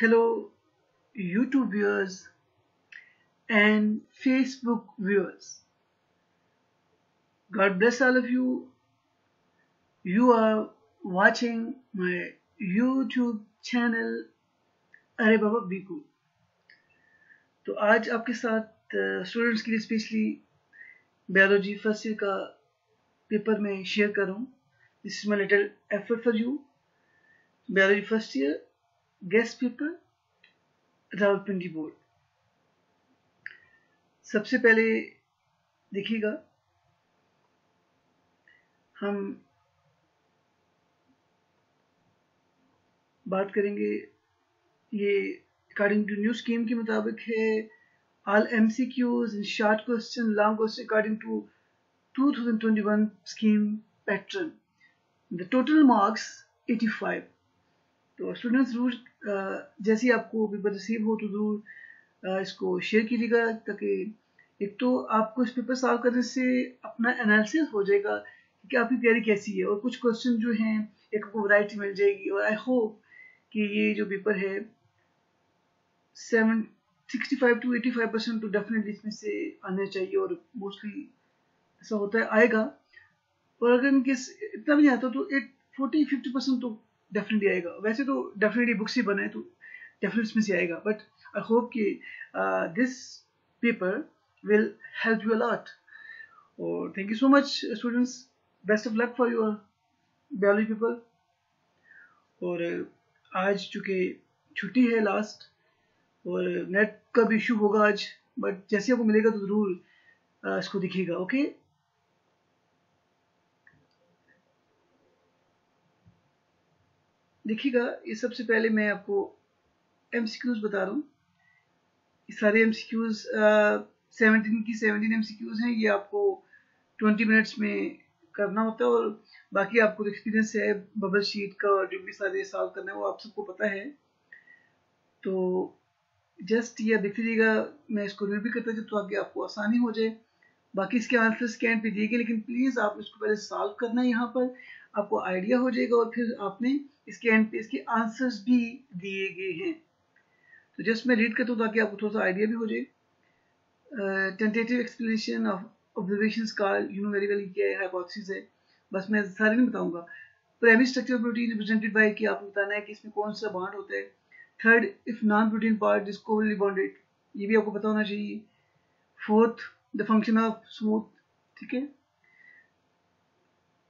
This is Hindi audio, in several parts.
hello YouTube viewers and Facebook viewers. God bless all of you. You are watching my YouTube channel अरे बाबा बीकू तो आज आपके साथ स्टूडेंट्स के लिए स्पेशली बायोलॉजी फ़र्स्ट ईयर का पेपर में शेयर कर रहा हूँ this is my little effort for you biology first year guess paper Rawalpindi board सबसे पहले देखिएगा, हम बात करेंगे, ये अकॉर्डिंग टू न्यू स्कीम के मुताबिक है all M C Qs in short question long question according to 2021 scheme pattern the total marks 85 तो स्टूडेंट्स ज़रूर जैसे आपको पेपर रिसीव हो तो ज़रूर इसको शेयर कीजिएगा ताकि एक तो आपको इस पेपर सॉल्व करने से अपना एनालिसिस हो जाएगा कि आपकी तैयारी कैसी है और कुछ क्वेश्चन जो हैं, एक आपको वैरायटी मिल जाएगी और आई होप कि ये जो पेपर है seven sixty five to eighty five percent तो डेफिनेटली इसमें से आने चाहिए और मोस्टली ऐसा होता है, आएगा। और अगर इनकेस इतना भी नहीं आता तो एट फोर्टी फिफ्टी परसेंट तो डेफिनेटली आएगा। वैसे तो डेफिनेटली बुक्स ही बनाए तो डेफिनेटली इसमें से आएगा। बट आई होप कि this paper will help you a lot और thank you so much students best of luck for your biology paper और आज चूँकि छुट्टी है लास्ट और नेट का भी इशू होगा आज बट जैसे आपको मिलेगा तो ज़रूर इसको दिखेगा ओके देखिएगा, ये सबसे पहले मैं आपको एम बता रहा हूँ। सारे एम सेवनटीन की सेवनटीन एम हैं। ये आपको ट्वेंटी मिनट्स में करना होता है और बाकी आपको एक्सपीरियंस है बबल शीट का और जो भी सारे सॉल्व करना है, वो आप सबको पता है। तो जस्ट ये देख लीजिएगा, मैं इसको रीड भी करता तो आगे आपको आसानी हो जाए। बाकी इसके आंसर स्कैन पे दिए गए, लेकिन प्लीज़ आप इसको पहले सॉल्व करना है यहाँ पर। आपको आइडिया हो जाएगा और फिर आपने इसके एंड पे इसके आंसर्स भी दिए गए हैं। तो जस्ट मैं रीड करता हूँ ताकि आपको थोड़ा सा आइडिया भी हो जाए। टेंटेटिव एक्सप्लेनेशन ऑफ़ ऑब्जर्वेशन का यू नो वेरी वेल क्या है हाइपोथेसिस है। बस मैं सारे नहीं बताऊँगा। Primary structure protein represented by कि आपको बताना है कि इसमें कौन सा बॉन्ड होता है। Third if non protein part कोवली bonded ये भी आपको पता होना चाहिए। Fourth the function of smooth ठीक है?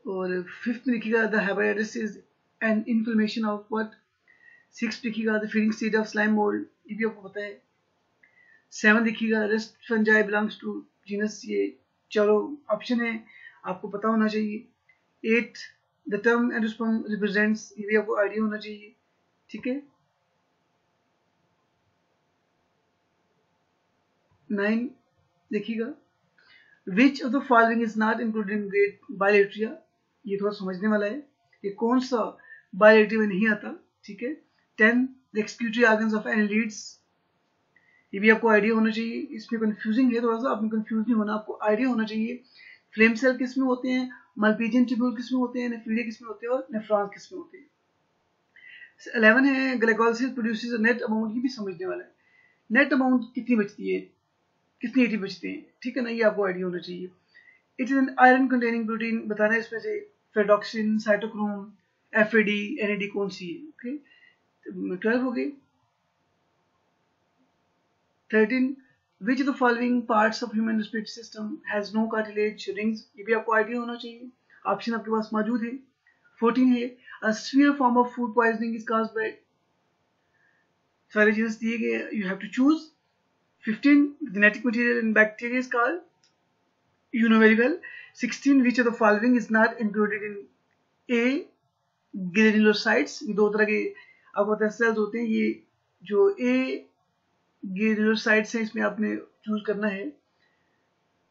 और फिफ्थ में लिखिएगा the hepatitis an inflammation of what six लिखिएगा the feeding stage of slime mold ये भी आपको पता है। सेवन लिखिएगा rust fungi belongs to genus ये चलो ऑप्शन है, आपको पता होना चाहिए। Eight the term endosperm represents ये भी आपको आइडिया होना चाहिए। ठीक है? नाइन देखिएगा which of the following is not included great bilateria ये थोड़ा समझने वाला है कि कौन सा बायोलेट्रिया में नहीं आता, ठीक है? Ten excretory organs of annelids ये भी आपको आइडिया होना चाहिए। इसमें कंफ्यूजिंग है थोड़ा सा, आपने कंफ्यूज नहीं होना। आपको आइडिया होना चाहिए फ्लेम सेल किसमें होते हैं मल्पीजियन ट्यूब्यूल किसमें होते हैं नेफ्रीडिया किसमें होते हैं और नेफ्रॉन्स किसमें होते हैं। इलेवन है ग्लाइकोलिसिस प्रोड्यूसेस नेट अमाउंट ये भी समझने वाला है। नेट अमाउंट कितनी बचती है? कितनी एटी बचते हैं? ठीक है ना? ये आपको आइडिया होना चाहिए। It is an iron containing protein बताना है इसमें से। Ferredoxin cytochrome F A D N A D कौन सी है ओके ट्वेल्व हो गई thirteen which the following parts of human respiratory system has no cartilage rings ये भी आपको आइडिया होना चाहिए ऑप्शन आपके पास मौजूद है फोर्टीन है a form of food poisoning is caused by सारे चीज़ें दिए गए you have to choose 15. Genetic material in bacteria is called, you know very well. 16. Which of the following is not included in A. granulocytes ये दो तरह के आपको पता है सेल्स होते हैं, ये जो ए ग्रेनुलोसाइट्स हैं, इसमें आपने चूज़ करना है।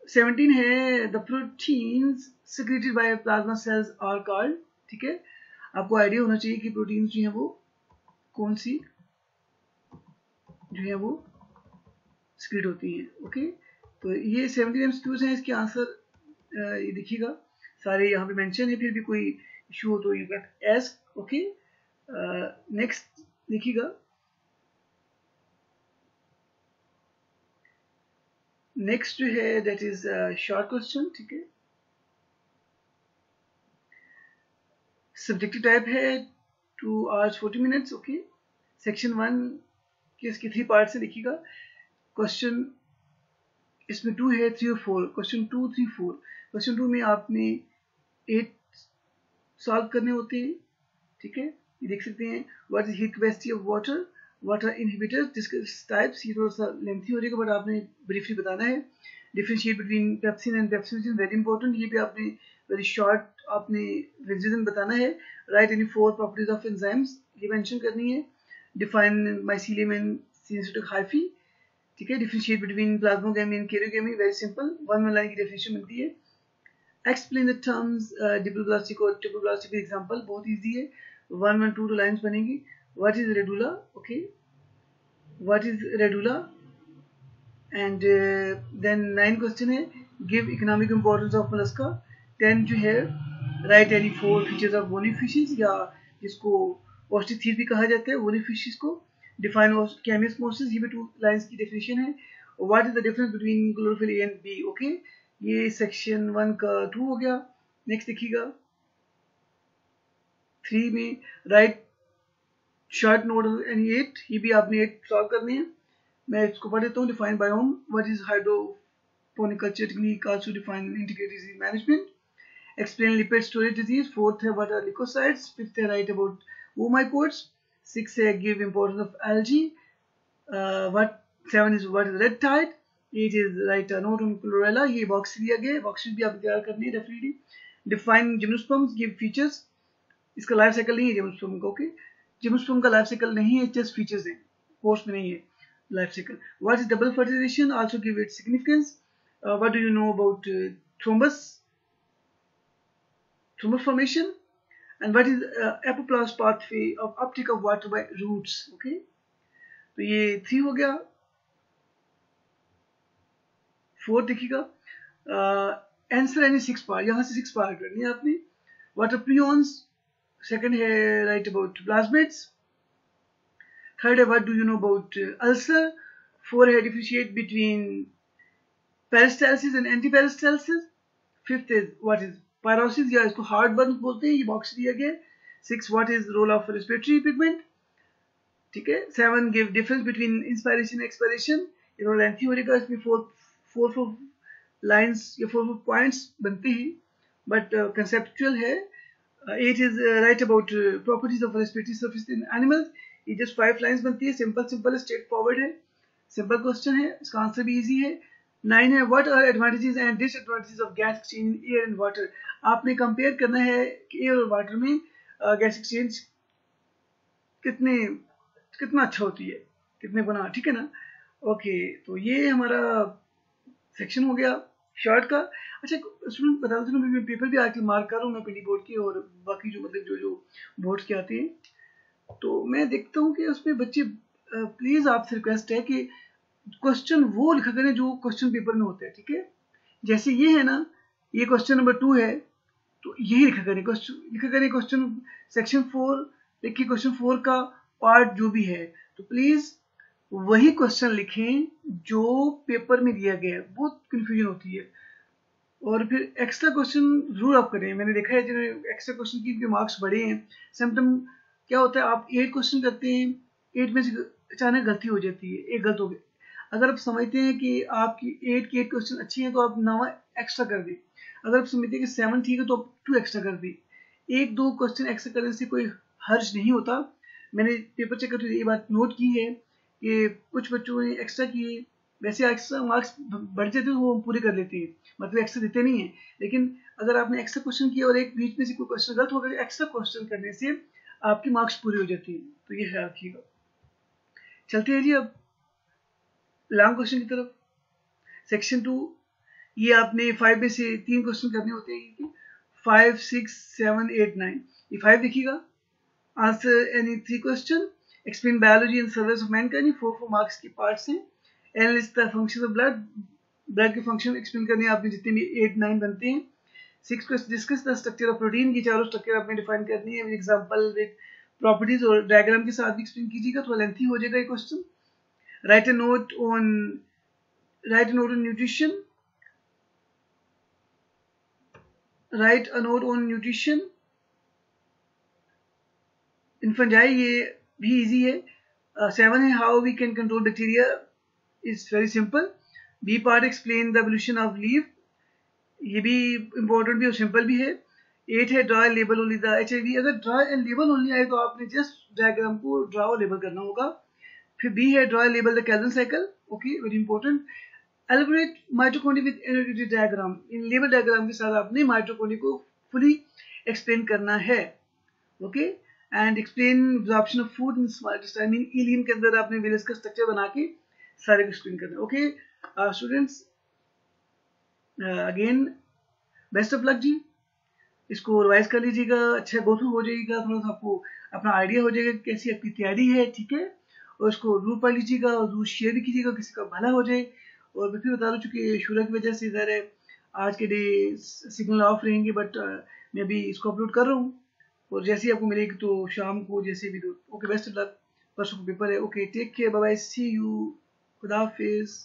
17 है the proteins secreted by plasma cells are called ठीक है? आपको आइडिया होना चाहिए कि प्रोटीन्स जो है वो कौन सी, जो है वो स्क्रीड होती है ओके तो ये सेवेंटी एम हैं, इसके आंसर ये देखिएगा। सारे यहाँ पे मेंशन है, फिर भी कोई इशू हो तो you can ask okay next लिखिएगा नेक्स्ट जो है दैट इज़ शॉर्ट क्वेश्चन ठीक है। सब्जेक्टिव टाइप है two hours forty minutes okay section one के इसके थ्री पार्ट से लिखिएगा क्वेश्चन इसमें टू है थ्री और four question two three four question two में आपने एट सॉल्व करने होते हैं, ठीक है? ये देख सकते हैं what is heat of water what are inhibitors discuss types ये थोड़ा सा लेंथी हो जाएगा बट आपने ब्रीफली बताना है। Differentiate between pepsin and pepsin very important ये भी आपने वेरी शॉर्ट आपने रिविजन बताना है। Write any four properties of enzymes ये मेंशन करनी है। Define mycelium and synthetic hyphae ठीक है? Differentiate between plasmogamy and karyogamy very simple one one line की डेफिनेशन मिलती है। एक्सप्लेन द टर्म्स डिप्लोब्लास्टिक और ट्रिप्लोब्लास्टिक एग्जांपल बहुत इजी है। One one two two lines बनेंगी। What is radula okay what is radula and then nine question है। Give economic importance of Mollusca ten जो है right any four features of bony fishes या जिसको पौष्टिक थीर भी कहा जाता है बोनी फिशेज को। डिफाइन केमिस मोसिस ये भी टू लाइंस की डेफिनेशन है। What is the difference between chlorophyll A and B okay ये सेक्शन वन का टू हो गया। नेक्स्ट देखिएगा। थ्री में write short note and eight ये भी आपने एट सॉल्व करने हैं। मैं इसको पढ़ देता हूँ। Define biome what is hydroponiculture technique also define integrated disease management explain lipid storage disease fourth है व्हाट आर लिकोसाइड्स फिफ्थ है राइट अबाउट ओमाइकोड्स सिक्स है give importance of algae what seven is what is red eight is write note on chlorella ये बॉक्स दिया गया बॉक्स भी आप तैयार करनी है definitely define gymnosperms give features इसका लाइफ साइकिल नहीं है जिम्नोस्पर्म का ओके जिम्नोस्पर्म का लाइफ साइकिल नहीं है जस्ट फीचर्स हैं कोर्स में नहीं है. What is double fertilization? Also give it significance. Uh, what do you know about uh, thrombus? Thrombus formation. And what is uh, apoplast pathway of of water by roots? Okay. तो ये थ्री हो गया फोर देखिएगा आंसर एनी सिक्स पार्ट यहाँ से सिक्स पार्ट करनी है आपने। वाटर प्रियॉन्स सेकंड है write about plasmids Third, what do you know about uh, ulcer? Four, differentiate between peristalsis and antiperistalsis. Fifth is what is pyrosis? या इसको हार्ट बर्न बोलते हैं ये बॉक्स दिया गया six what is role of respiratory pigment ठीक है? Seven give difference between inspiration expiration ये थोड़ा लेंथी हो जाएगा इसमें फोर फोर फोर लाइंस या फोर फोर पॉइंट्स बनते हैं बट कंसेप्चुअल है। Eight is write about properties of respiratory surface in animals ये जस्ट फाइव लाइंस बनती है। सिंपल सिंपल स्ट्रेट फॉरवर्ड है। सिंपल क्वेश्चन है। इसका आंसर भी इजी है। नाइन है what are advantages and disadvantages of gas exchange air and water आपने कंपेयर करना है कि एयर और वाटर में गैस एक्सचेंज कितने, कितना अच्छा होती है। कितने बना ठीक है ना? ओके तो ये हमारा सेक्शन हो गया शॉर्ट का। अच्छा स्टूडेंट बता दो मैं पेपर भी आके मार्क कर रहा हूँ मैं पीडी बोर्ड की और बाकी जो मतलब जो जो बोर्ड्स के आते हैं। तो मैं देखता हूँ कि उसमें बच्चे प्लीज़ आपसे रिक्वेस्ट है कि क्वेश्चन वो लिखा करें जो क्वेश्चन पेपर में होते हैं, ठीक है? जैसे ये है ना, ये क्वेश्चन नंबर टू है तो यही लिखा करें क्वेश्चन लिखा करें क्वेश्चन सेक्शन फोर देखिए क्वेश्चन फोर का पार्ट जो भी है तो प्लीज़ वही क्वेश्चन लिखें जो पेपर में दिया गया है, बहुत कंफ्यूजन होती है। और फिर एक्स्ट्रा क्वेश्चन ज़रूर आप करें। मैंने देखा है जिन्होंने एक्स्ट्रा क्वेश्चन की मार्क्स बढ़े हैं। समटम क्या होता है, आप एट क्वेश्चन करते हैं एट में से अचानक गलती हो जाती है, एक गलत हो गई अगर आप समझते हैं कि आपकी एट की एट क्वेश्चन अच्छी है तो आप नवा एक्स्ट्रा कर दें। अगर आप समझते हैं कि सेवन ठीक है तो आप टू एक्स्ट्रा कर दें। एक, दो क्वेश्चन एक्स्ट्रा करने से कोई हर्ज नहीं होता। मैंने पेपर चेक करते ये बात नोट की है। कि कुछ बच्चों ने एक्स्ट्रा किए वैसे एक्स्ट्रा मार्क्स बढ़ जाते हैं वो पूरे कर लेते हैं। मतलब एक्स्ट्रा देते नहीं है। लेकिन अगर आपने एक्स्ट्रा क्वेश्चन किया और एक बीच में से कोई क्वेश्चन गलत हो गया एक्स्ट्रा क्वेश्चन करने से आपकी मार्क्स पूरी हो जाती है। तो ये ख्याल रखिएगा। चलते हैं जी अब। लॉन्ग क्वेश्चन की तरफ़। सेक्शन टू ये आपने फाइव में से तीन क्वेश्चन करने होते हैं five six seven eight nine ये फाइव देखिएगा। Answer any three question explain biology and service of mankind four four marks के पार्ट्स हैं analyse the function of blood blood के फ़ंक्शन एक्सप्लेन करने आपने जितने भी एट नाइन बनते हैं. Six question discuss the structure of protein की चारों स्ट्रक्चर आपने डिफाइन करनी है. विद एग्जांपल विद प्रॉपर्टीज़ और डायग्राम के साथ भी एक्सप्लेन कीजिएगा. थोड़ा लेंथी हो जाएगा ये question write a note on a note on nutrition. Write a note on nutrition. In ये भी easy है। सेवन है, how we can control bacteria is very simple. B part explain the evolution of leaf ये भी इंपॉर्टेंट भी और सिंपल भी है। एट है draw label only the H अगर ड्रा एंड लेबल ओनली आए तो आपने जस्ट डायग्राम को ड्रा और लेबल करना होगा। फिर बी है draw label the Calvin cycle okay very important elaborate माइट्रोकोनी with diagram in label diagram के साथ आपने माइट्रोकोनी को फुली एक्सप्लेन करना है। Okay and explain absorption of food in small mean ileum के अंदर आपने वेलस का स्ट्रक्चर बना के सारे को एक्सप्लेन करना okay students again best of luck जी। इसको रिवाइज कर लीजिएगा अच्छा गो थ्रू हो जाएगा, थोड़ा सा आपको अपना आइडिया हो जाएगा कैसी आपकी तैयारी है, ठीक है? और इसको ज़रूर पढ़ लीजिएगा और ज़रूर शेयर भी कीजिएगा, किसी का भला हो जाए। और मैं फिर बता दूँ चूँकि शुरू की वजह से है, आज के डे सिग्नल ऑफ़ रहेंगे बट मैं अभी इसको अपलोड कर रहा हूँ। और जैसे ही आपको मिलेगी तो शाम को जैसे भी ओके बेस्ट लक परसों को पेपर है okay take care bye see you खुदा हाफिज़।